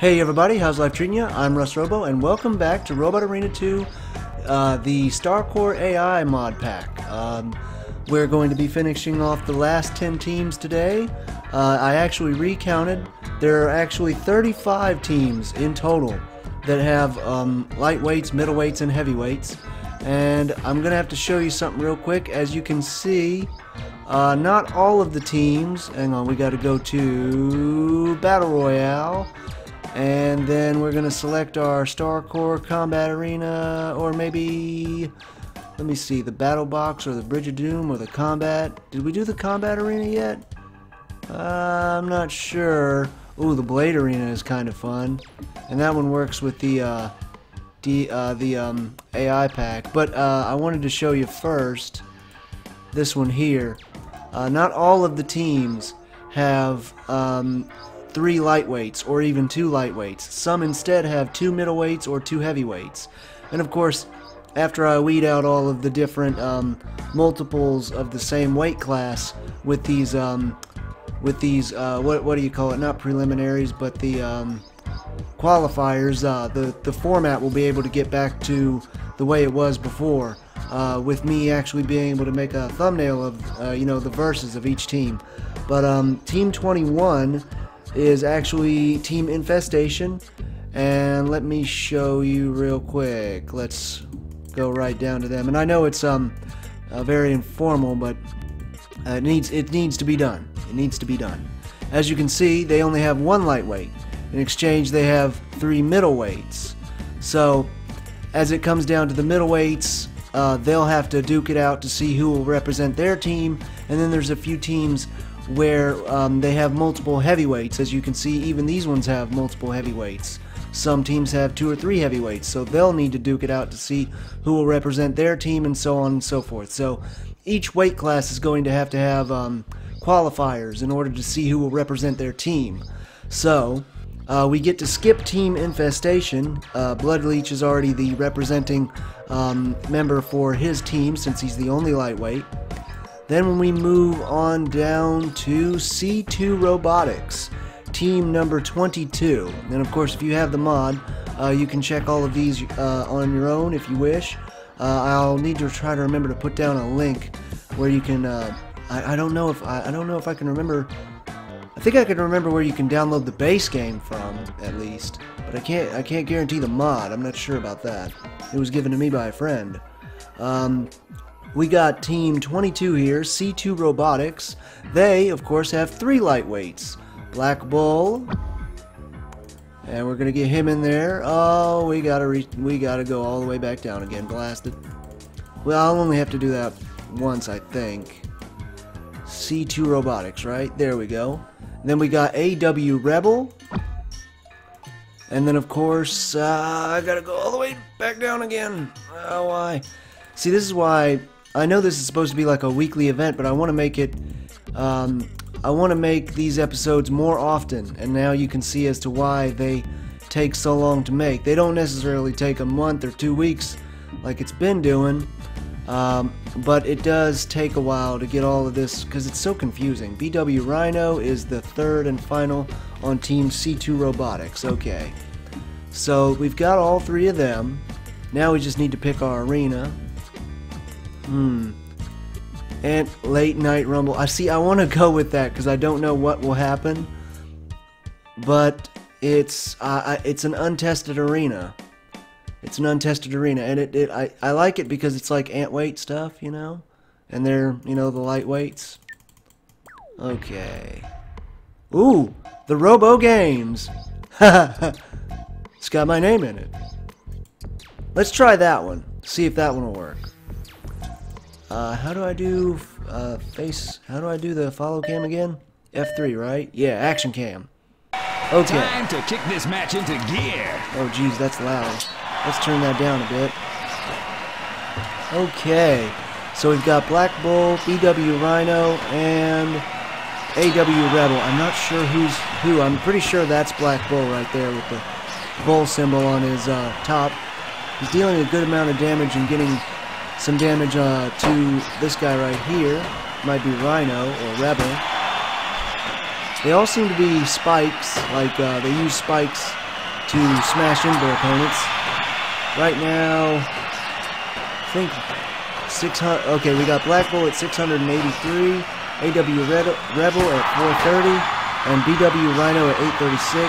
Hey everybody, how's life treating you? I'm Russ Robo, and welcome back to Robot Arena 2, uh, the StarCore AI mod pack. Um, we're going to be finishing off the last 10 teams today. Uh, I actually recounted. There are actually 35 teams in total that have um, lightweights, middleweights, and heavyweights. And I'm going to have to show you something real quick. As you can see, uh, not all of the teams. Hang on, we got to go to Battle Royale. And then we're going to select our Star StarCore Combat Arena, or maybe, let me see, the Battle Box, or the Bridge of Doom, or the Combat. Did we do the Combat Arena yet? Uh, I'm not sure. Ooh, the Blade Arena is kind of fun. And that one works with the, uh, the, uh, the um, AI pack. But uh, I wanted to show you first this one here. Uh, not all of the teams have um, three lightweights or even two lightweights. Some instead have two middleweights or two heavyweights. And of course, after I weed out all of the different um, multiples of the same weight class with these, um, with these, uh, what, what do you call it? Not preliminaries, but the um, qualifiers. Uh, the the format will be able to get back to the way it was before uh, with me actually being able to make a thumbnail of, uh, you know, the verses of each team. But um, Team 21 is actually Team Infestation, and let me show you real quick. Let's go right down to them. And I know it's um uh, very informal, but uh, it needs it needs to be done. It needs to be done. As you can see, they only have one lightweight. In exchange, they have three middleweights. So, as it comes down to the middleweights, uh, they'll have to duke it out to see who will represent their team, and then there's a few teams where um, they have multiple heavyweights. As you can see, even these ones have multiple heavyweights. Some teams have two or three heavyweights, so they'll need to duke it out to see who will represent their team and so on and so forth. So each weight class is going to have to have um, qualifiers in order to see who will represent their team. So uh, we get to skip Team Infestation. Uh, Bloodleech is already the representing um, member for his team since he's the only lightweight. Then when we move on down to C2 Robotics, team number 22. And of course, if you have the mod, uh, you can check all of these uh, on your own if you wish. Uh, I'll need to try to remember to put down a link where you can. Uh, I, I, don't know if I, I don't know if I can remember I think I can remember where you can download the base game from, at least. But I can't I can't guarantee the mod. I'm not sure about that. It was given to me by a friend. Um, we got Team 22 here, C2 Robotics. They, of course, have three lightweights. Black Bull. And we're gonna get him in there. Oh, we gotta we gotta go all the way back down again. Blasted. Well, I'll only have to do that once, I think. C2 Robotics, right? There we go. Then we got AW Rebel. And then, of course, uh, I gotta go all the way back down again. Oh, why? See, this is why... I know this is supposed to be like a weekly event, but I want to make it... Um, I want to make these episodes more often, and now you can see as to why they take so long to make. They don't necessarily take a month or two weeks like it's been doing, um, but it does take a while to get all of this because it's so confusing. BW Rhino is the third and final on Team C2 Robotics. Okay. So we've got all three of them. Now we just need to pick our arena. Hmm. And late night rumble. I see. I want to go with that because I don't know what will happen. But it's uh, it's an untested arena. It's an untested arena, and it, it I, I like it because it's like ant weight stuff, you know? And they're, you know, the lightweights. Okay. Ooh, the Robo Games! it's got my name in it. Let's try that one. See if that one will work. Uh, how do I do uh, face? How do I do the follow cam again? F3, right? Yeah, action cam. Okay. Time to kick this match into gear. Oh, geez, that's loud. Let's turn that down a bit. Okay, so we've got Black Bull, BW Rhino, and AW Rebel. I'm not sure who's who. I'm pretty sure that's Black Bull right there with the bull symbol on his uh, top. He's dealing a good amount of damage and getting some damage uh, to this guy right here. Might be Rhino or Rebel. They all seem to be spikes, like uh, they use spikes to smash into their opponents. Right now, I think 600. Okay, we got Black Bull at 683, AW Rebel at 430, and BW Rhino at 836.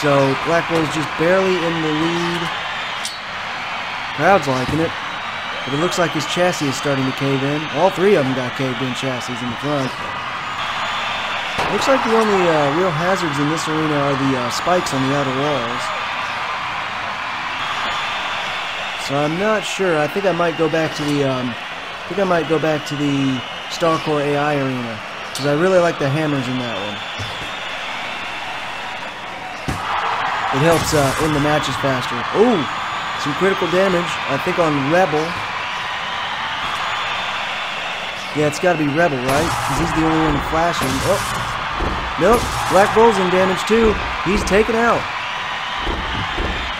So Black Bull's just barely in the lead. Crowd's liking it. But it looks like his chassis is starting to cave in. All three of them got caved in chassis in the front. Looks like the only uh, real hazards in this arena are the uh, spikes on the outer walls. So I'm not sure. I think I might go back to the. Um, I think I might go back to the Starcore AI arena because I really like the hammers in that one. It helps uh, end the matches faster. Ooh, some critical damage. I think on Rebel. Yeah, it's got to be Rebel, right? Because he's the only one flashing. Oh, nope. Black Bull's in damage too. He's taken out.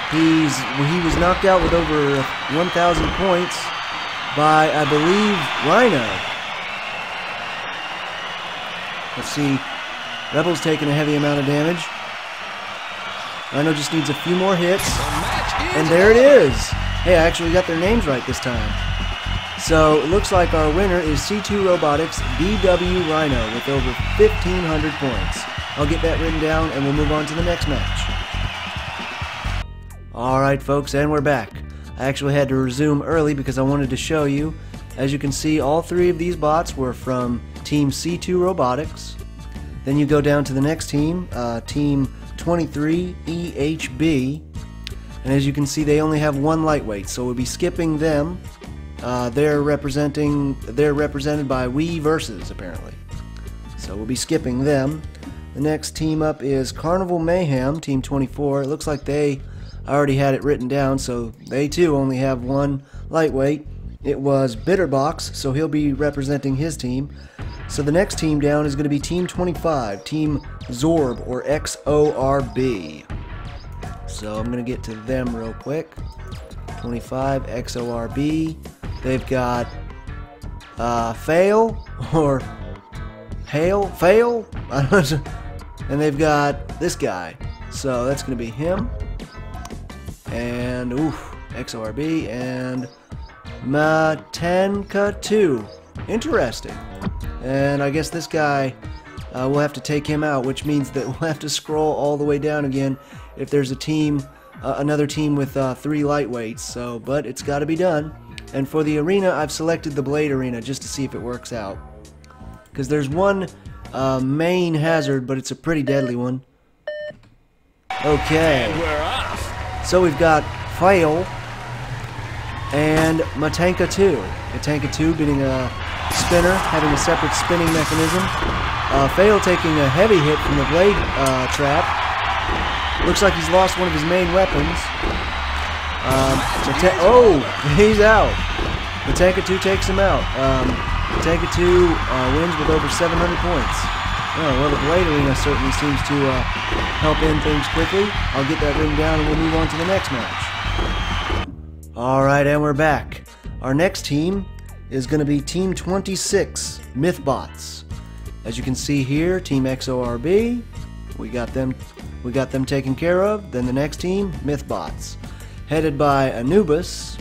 He's he was knocked out with over 1,000 points by, I believe, Rhino. Let's see. Rebel's taking a heavy amount of damage. Rhino just needs a few more hits. And there it is. Hey, I actually got their names right this time. So it looks like our winner is C2 Robotics BW Rhino with over 1,500 points. I'll get that written down and we'll move on to the next match. Alright folks, and we're back. I actually had to resume early because I wanted to show you. As you can see, all three of these bots were from Team C2 Robotics. Then you go down to the next team, uh, Team 23 EHB. And as you can see, they only have one lightweight, so we'll be skipping them. Uh, they're representing, they're represented by We Versus, apparently. So we'll be skipping them. The next team up is Carnival Mayhem, Team 24. It looks like they already had it written down, so they too only have one lightweight. It was Bitterbox, so he'll be representing his team. So the next team down is going to be Team 25, Team Zorb, or XORB. So I'm going to get to them real quick. 25, XORB. They've got uh, Fail, or Hail, Fail, and they've got this guy. So that's going to be him and oof, XORB and Matenka 2. Interesting. And I guess this guy, uh, we'll have to take him out, which means that we'll have to scroll all the way down again if there's a team, uh, another team with uh, three lightweights. So, but it's got to be done. And for the arena, I've selected the Blade Arena just to see if it works out. Because there's one uh, main hazard, but it's a pretty deadly one. Okay. So we've got Fail and Matanka 2. Matanka 2 getting a spinner, having a separate spinning mechanism. Uh, Fail taking a heavy hit from the blade uh, trap. Looks like he's lost one of his main weapons. Um, oh, he's out. Matanka 2 takes him out. Um, Matanka 2 uh, wins with over 700 points. Oh, well, the Blade Arena certainly seems to uh, help end things quickly. I'll get that ring down and we'll move on to the next match. Alright, and we're back. Our next team is going to be Team 26, Mythbots. As you can see here, Team XORB, we got them we got them taken care of. Then the next team, Mythbots, headed by Anubis.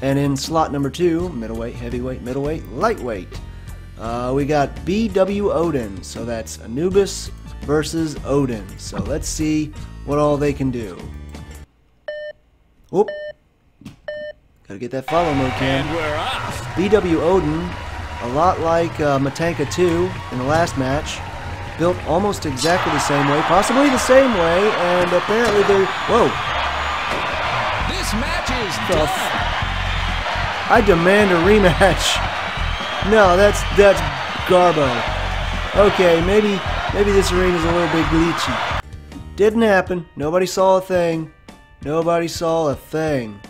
And in slot number two, middleweight, heavyweight, middleweight, lightweight, uh, we got BW Odin, so that's Anubis versus Odin. So let's see what all they can do. Whoop. Gotta get that follow mode cam. And we're off. BW Odin, a lot like uh, Matanka 2 in the last match, built almost exactly the same way, possibly the same way, and apparently they're... Whoa. This The done. I demand a rematch. No, that's that's Garbo. Okay, maybe maybe this arena's a little bit glitchy. Didn't happen. Nobody saw a thing. Nobody saw a thing.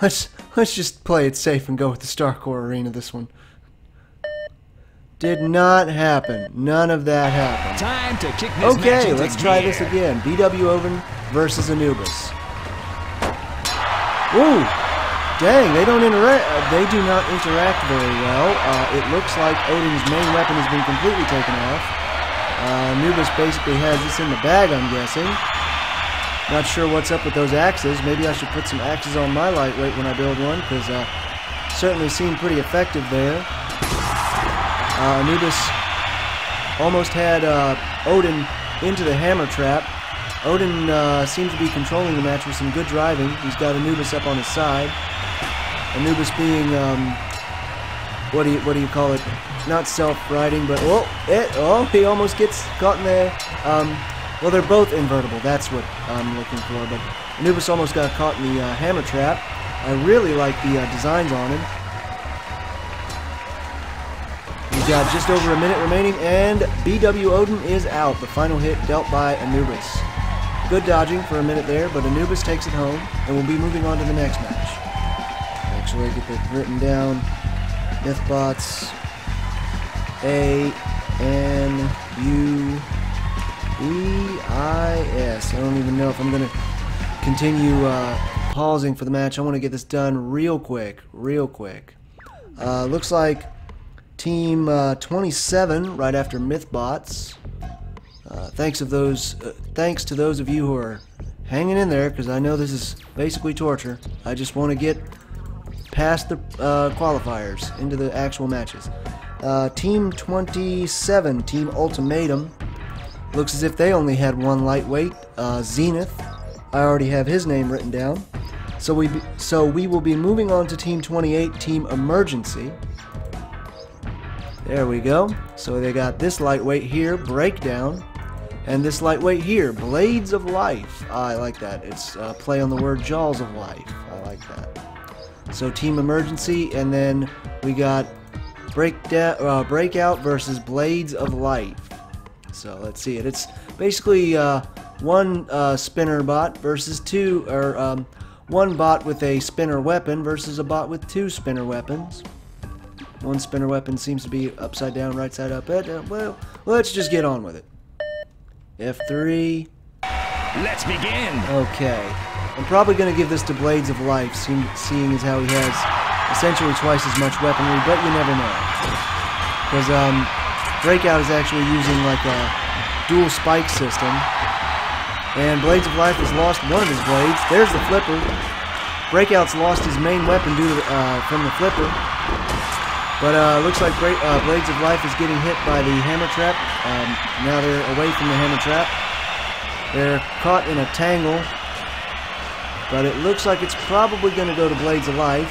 Let's let's just play it safe and go with the Starcore Arena this one. Did not happen. None of that happened. Time to kick this Okay, let's try this again. BW Odin versus Anubis. Ooh, dang! They don't interact. They do not interact very well. Uh, it looks like Odin's main weapon has been completely taken off. Uh, Anubis basically has this in the bag, I'm guessing. Not sure what's up with those axes. Maybe I should put some axes on my lightweight when I build one, because uh, certainly seemed pretty effective there. Uh, Anubis almost had uh, Odin into the hammer trap. Odin uh, seems to be controlling the match with some good driving. He's got Anubis up on his side. Anubis being, um, what do you what do you call it? Not self-riding, but oh, it, oh, he almost gets caught in there. Um, well, they're both invertible. That's what I'm looking for. But Anubis almost got caught in the uh, hammer trap. I really like the uh, designs on him. We've got just over a minute remaining, and BW Odin is out. The final hit dealt by Anubis. Good dodging for a minute there, but Anubis takes it home, and we'll be moving on to the next match. Actually, get that written down. Mythbots. A N U E I S. I don't even know if I'm going to continue uh, pausing for the match. I want to get this done real quick, real quick. Uh, looks like Team uh, 27 right after Mythbots. Uh, thanks of those, uh, thanks to those of you who are hanging in there, because I know this is basically torture. I just want to get past the uh, qualifiers into the actual matches. Uh, team 27, Team Ultimatum, looks as if they only had one lightweight, uh, Zenith. I already have his name written down. So we be, so we will be moving on to Team 28, Team Emergency. There we go. So they got this lightweight here, Breakdown, and this lightweight here, Blades of Life. I like that. It's uh, play on the word Jaws of Life. I like that. So Team Emergency, and then we got Breakdown, uh, Breakout versus Blades of Life. So let's see it. It's basically uh, one uh, spinner bot versus two, or um, one bot with a spinner weapon versus a bot with two spinner weapons. One spinner weapon seems to be upside down, right side up. Uh, well, let's just get on with it. F3. Let's begin. Okay. I'm probably going to give this to Blades of Life, seeing, seeing as how he has essentially twice as much weaponry, but you never know. Because um, Breakout is actually using like a dual spike system. And Blades of Life has lost one of his blades. There's the flipper. Breakout's lost his main weapon due to uh, from the flipper. But uh, looks like Bra uh, Blades of Life is getting hit by the hammer trap. Um, now they're away from the hammer trap. They're caught in a tangle. But it looks like it's probably going to go to Blades of Life.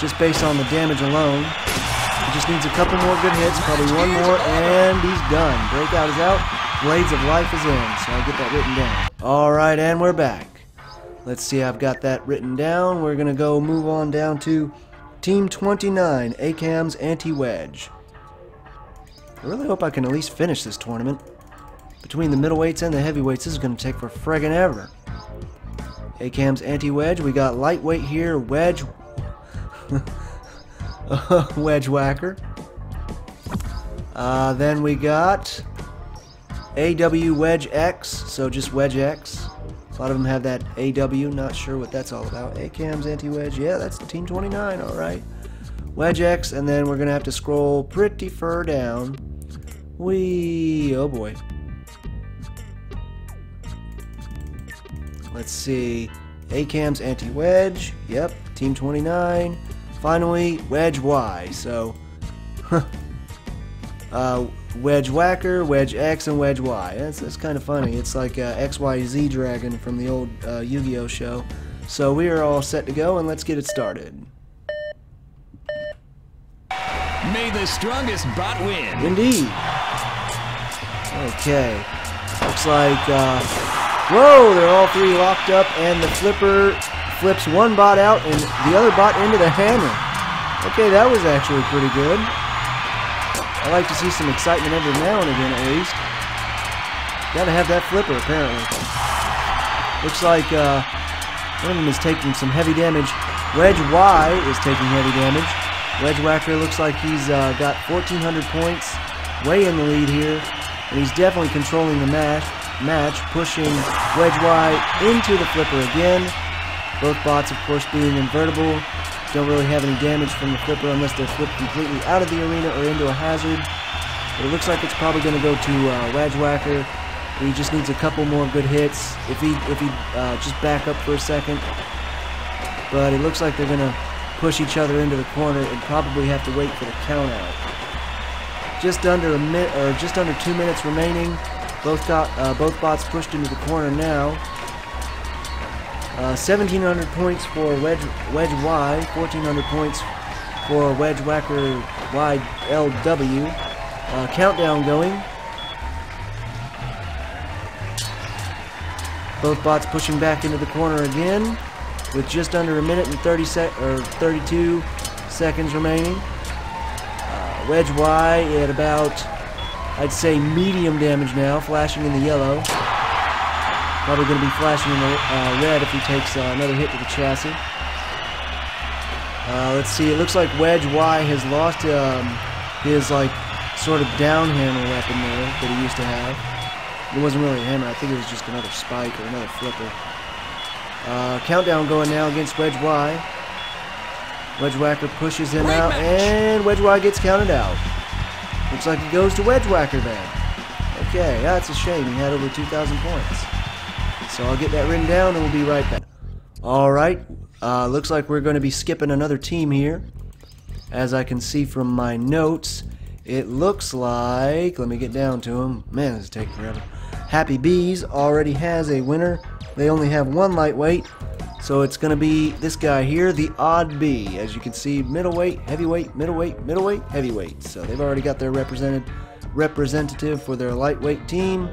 Just based on the damage alone. He just needs a couple more good hits, probably one more, and he's done. Breakout is out. Blades of Life is in, so I'll get that written down. Alright, and we're back. Let's see, I've got that written down. We're going to go move on down to Team 29, ACAM's Anti-Wedge. I really hope I can at least finish this tournament. Between the middleweights and the heavyweights, this is going to take for friggin' ever. ACAM's Anti-Wedge, we got lightweight here, Wedge... Wedge Whacker. Uh, then we got AW Wedge X, so just Wedge X. A lot of them have that AW, not sure what that's all about. ACAM's Anti-Wedge, yeah, that's Team 29, alright. Wedge X, and then we're going to have to scroll pretty far down. We, oh boy. Let's see. ACAM's Anti-Wedge, yep, Team 29. Finally, Wedge Y, so... uh, Wedge Whacker, Wedge X, and Wedge Y. That's, that's kind of funny. It's like uh, XYZ Dragon from the old uh, Yu-Gi-Oh show. So we are all set to go, and let's get it started. May the strongest bot win. Indeed. Okay. Looks like, uh, whoa, they're all three locked up, and the flipper flips one bot out and the other bot into the hammer. Okay, that was actually pretty good. I like to see some excitement every now and again, at least. Gotta have that flipper, apparently. Looks like uh, one of them is taking some heavy damage. Wedge Y is taking heavy damage. Wedge Whacker looks like he's uh, got 1,400 points, way in the lead here, and he's definitely controlling the match, match pushing Wedge Y into the flipper again. Both bots, of course, being invertible. Don't really have any damage from the flipper unless they're flipped completely out of the arena or into a hazard. But it looks like it's probably going to go to uh. He just needs a couple more good hits. If he if he uh, just back up for a second. But it looks like they're gonna push each other into the corner and probably have to wait for the count out. Just under a minute or just under two minutes remaining. Both got uh, both bots pushed into the corner now. Uh, 1,700 points for Wedge Wedge Y, 1,400 points for Wedge Whacker YLW. Uh, countdown going. Both bots pushing back into the corner again, with just under a minute and 30 sec or 32 seconds remaining. Uh, Wedge Y at about, I'd say, medium damage now, flashing in the yellow. Probably going to be flashing in the uh, red if he takes uh, another hit to the chassis. Uh, let's see. It looks like Wedge Y has lost um, his like sort of down hammer weapon there that he used to have. It wasn't really a hammer. I think it was just another spike or another flipper. Uh, countdown going now against Wedge Y. Wedge Whacker pushes him Great out, match. and Wedge Y gets counted out. Looks like he goes to Wedge Whacker then. Okay, that's a shame. He had over 2,000 points. So I'll get that written down and we'll be right back. Alright, uh, looks like we're going to be skipping another team here. As I can see from my notes, it looks like, let me get down to them. Man, this is taking forever. Happy Bees already has a winner. They only have one lightweight. So it's going to be this guy here, the Odd Bee. As you can see, middleweight, heavyweight, middleweight, middleweight, heavyweight. So they've already got their represented representative for their lightweight team.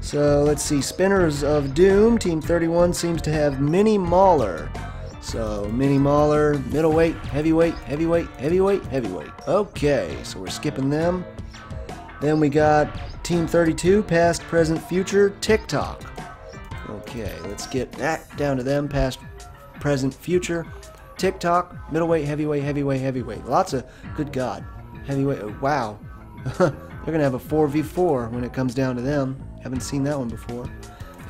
So let's see, Spinners of Doom, Team 31 seems to have Mini Mauler. So Mini Mauler, middleweight, heavyweight, heavyweight, heavyweight, heavyweight. Okay, so we're skipping them. Then we got Team 32, past, present, future, TikTok. Okay, let's get that down to them, past, present, future, TikTok, middleweight, heavyweight, heavyweight, heavyweight. Lots of, good God, heavyweight, oh, wow. They're going to have a 4v4 when it comes down to them. Haven't seen that one before.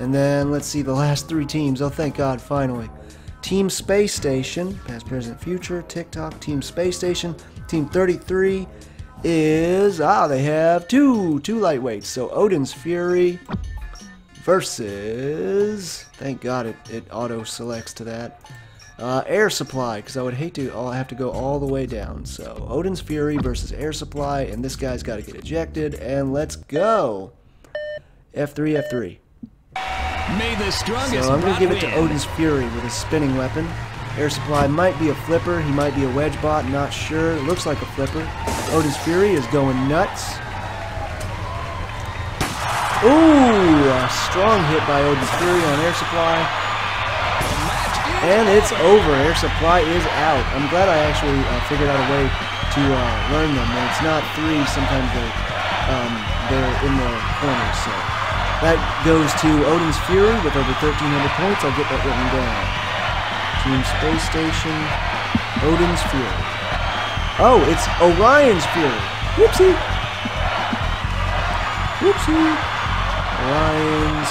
And then let's see the last three teams. Oh, thank God, finally. Team Space Station, past, present, future, TikTok, Team Space Station. Team 33 is, ah, they have two, two lightweights. So Odin's Fury versus, thank God it, it auto selects to that. Uh, air Supply, because I would hate to all have to go all the way down. So Odin's Fury versus Air Supply, and this guy's got to get ejected. And let's go. F3, F3. May the strongest So I'm going to give it to. Odin's Fury with a spinning weapon. Air Supply might be a flipper. He might be a wedge bot. Not sure. Looks like a flipper. Odin's Fury is going nuts. Ooh, a strong hit by Odin's Fury on Air Supply. And it's over. Air Supply is out. I'm glad I actually uh, figured out a way to uh, learn them. When it's not three, sometimes they're, um, they're in the corners. So that goes to Odin's Fury with over 1,300 points. I'll get that written down. Team Space Station, Odin's Fury. Oh, it's Orion's Fury. Whoopsie. Whoopsie. Orion's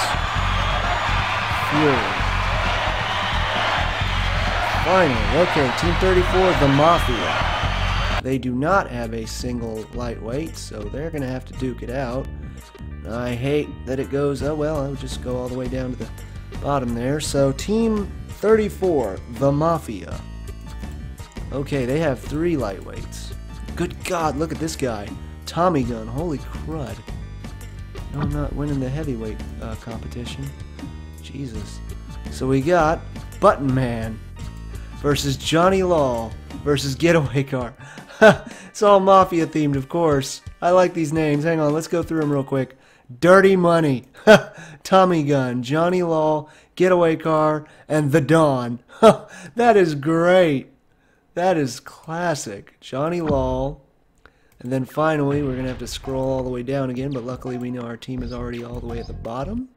Fury. Finally, okay, Team 34, the Mafia. They do not have a single lightweight, so they're going to have to duke it out. I hate that it goes, oh well, I'll just go all the way down to the bottom there. So, Team 34, the Mafia. Okay, they have three lightweights. Good God, look at this guy. Tommy Gun, holy crud. No, I'm not winning the heavyweight uh, competition. Jesus. So we got Button Man versus Johnny Law versus Getaway Car. it's all mafia themed, of course. I like these names. Hang on, let's go through them real quick. Dirty Money, Tommy Gun, Johnny Law, Getaway Car, and The Dawn. that is great. That is classic. Johnny Law. And then finally, we're going to have to scroll all the way down again, but luckily we know our team is already all the way at the bottom.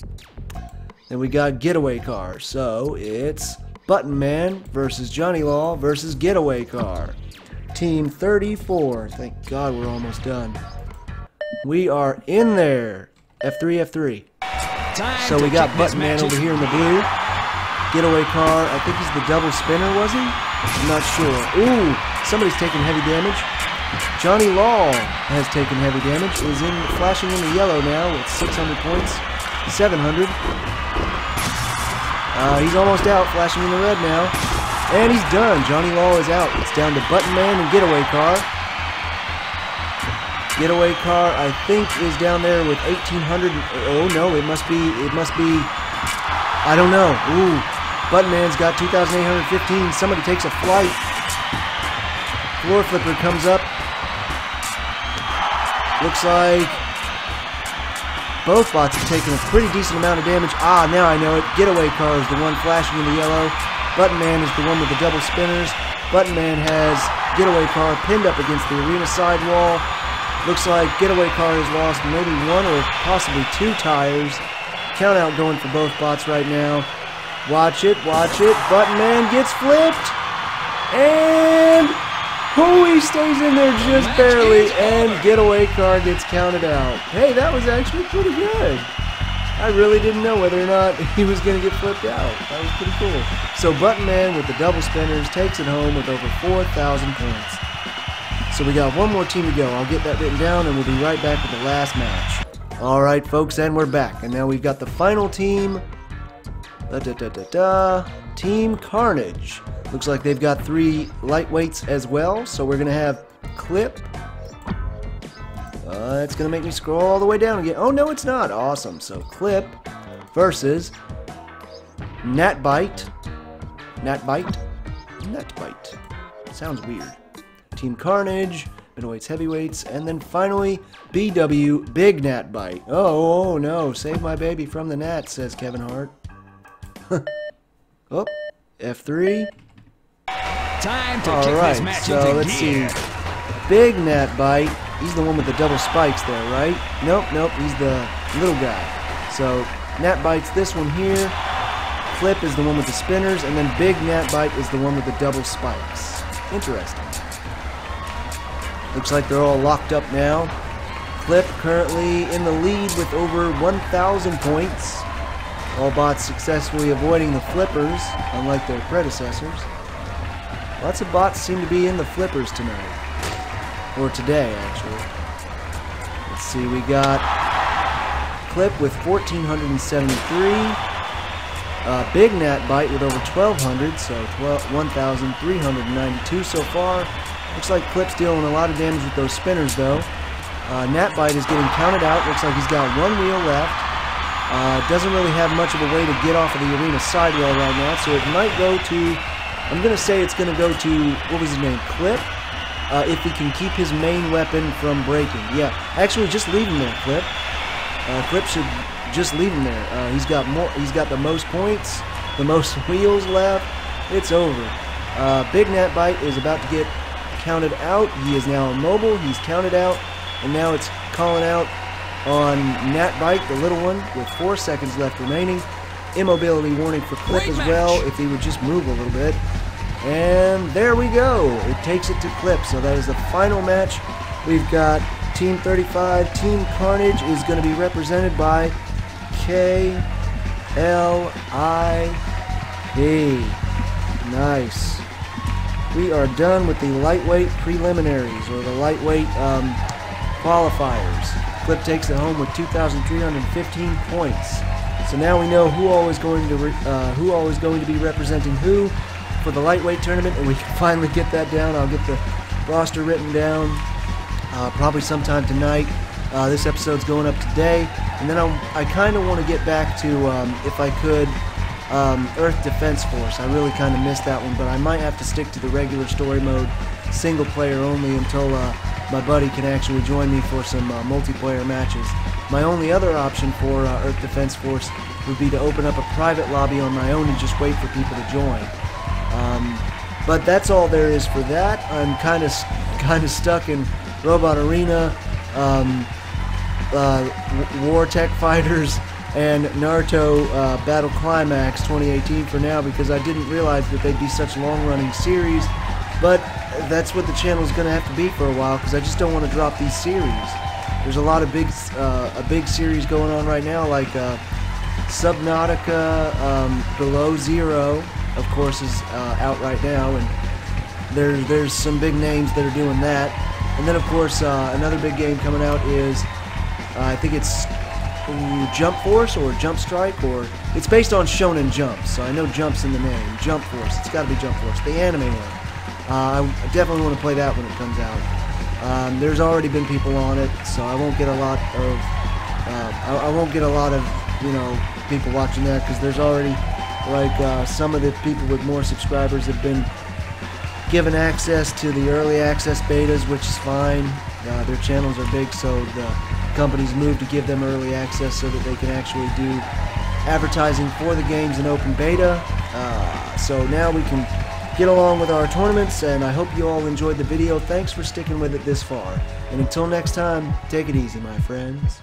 Then we got Getaway Car. So it's Button Man versus Johnny Law versus Getaway Car. Team 34. Thank God we're almost done. We are in there. F3, F3. Time So we got Button Man over here in the blue. Getaway Car. I think he's the double spinner, was he? I'm not sure. Ooh, somebody's taking heavy damage. Johnny Law has taken heavy damage. Is in flashing in the yellow now with 600 points. 700. Uh, he's almost out, flashing in the red now. And he's done. Johnny Law is out. It's down to Button Man and Getaway Car. Getaway Car, I think, is down there with 1800. Oh no, it must be. It must be. I don't know. Ooh, Button Man's got 2,815. Somebody takes a flight. Floor flipper comes up. Looks like both bots have taken a pretty decent amount of damage. Ah, now I know it. Getaway car is the one flashing in the yellow. Button Man is the one with the double spinners. Button Man has Getaway car pinned up against the arena sidewall. Looks like Getaway car has lost maybe one or possibly two tires. Count out going for both bots right now. Watch it, watch it. Button Man gets flipped. And Hui stays in there just barely, and getaway car gets counted out. Hey, that was actually pretty good. I really didn't know whether or not he was going to get flipped out. That was pretty cool. So Button Man with the double spinners takes it home with over 4,000 points. So we got one more team to go. I'll get that written down, and we'll be right back with the last match. All right, folks, and we're back. And now we've got the final team. Da da da da da. Team Carnage. Looks like they've got three lightweights as well. So we're going to have Clip. Uh, it's going to make me scroll all the way down again. Oh, no, it's not. Awesome. So Clip versus Natbite. Natbite? Natbite. Sounds weird. Team Carnage, middleweights, heavyweights, and then finally BW Big Nat Bite. Oh, oh no, save my baby from the gnat, says Kevin Hart. oh, F3. Time to All kick right, this match so into let's gear. see. Big Nat Bite. He's the one with the double spikes there, right? Nope, nope. He's the little guy. So Nat Bite's this one here. Flip is the one with the spinners, and then Big Nat Bite is the one with the double spikes. Interesting. Looks like they're all locked up now. Clip currently in the lead with over 1,000 points. All bots successfully avoiding the flippers, unlike their predecessors. Lots of bots seem to be in the flippers tonight. Or today, actually. Let's see, we got Clip with 1,473. Uh, Big Nat Bite with over 1,200, so 12 1,392 so far. Looks like Clip's dealing a lot of damage with those spinners, though. Uh, Nat Bite is getting counted out. Looks like he's got one wheel left. Uh, doesn't really have much of a way to get off of the arena sidewall right now, so it might go to. I'm gonna say it's gonna go to what was his name, Clip. Uh, if he can keep his main weapon from breaking. Yeah, actually, just leave him there, Clip. Uh, Clip should just leave him there. Uh, he's got more. He's got the most points, the most wheels left. It's over. Uh, Big Nat Bite is about to get counted out. He is now immobile. He's counted out, and now it's calling out on Nat Bite, the little one, with four seconds left remaining. Immobility warning for Clip Great as match. well, if he would just move a little bit. And there we go. It takes it to Clip. So that is the final match. We've got Team 35. Team Carnage is going to be represented by K L I P. Nice. We are done with the lightweight preliminaries or the lightweight um, qualifiers. Clip takes it home with 2,315 points. So now we know who all is going to uh, who all is going to be representing who for the lightweight tournament, and we can finally get that down. I'll get the roster written down uh, probably sometime tonight. Uh, this episode's going up today, and then I'll, I kind of want to get back to, um, if I could, um, Earth Defense Force. I really kind of missed that one, but I might have to stick to the regular story mode, single player only, until uh, my buddy can actually join me for some uh, multiplayer matches. My only other option for uh, Earth Defense Force would be to open up a private lobby on my own and just wait for people to join. Um, but that's all there is for that. I'm kind of kind of stuck in Robot Arena, um, uh, War Tech Fighters, and Naruto uh, Battle Climax 2018 for now because I didn't realize that they'd be such long-running series. But that's what the channel is going to have to be for a while because I just don't want to drop these series. There's a lot of big, uh, a big series going on right now, like uh, Subnautica um, Below Zero, of course, is uh, out right now, and there's there's some big names that are doing that. And then, of course, uh, another big game coming out is uh, I think it's Jump Force or Jump Strike or it's based on Shonen Jump, so I know Jump's in the name. Jump Force. It's got to be Jump Force, the anime one. Uh, I definitely want to play that when it comes out. Um, there's already been people on it, so I won't get a lot of uh, I, I, won't get a lot of you know people watching that because there's already like uh, some of the people with more subscribers have been given access to the early access betas, which is fine. Uh, their channels are big, so the companies moved to give them early access so that they can actually do advertising for the games in open beta. Uh, so now we can get along with our tournaments, and I hope you all enjoyed the video. Thanks for sticking with it this far. And until next time, take it easy, my friends.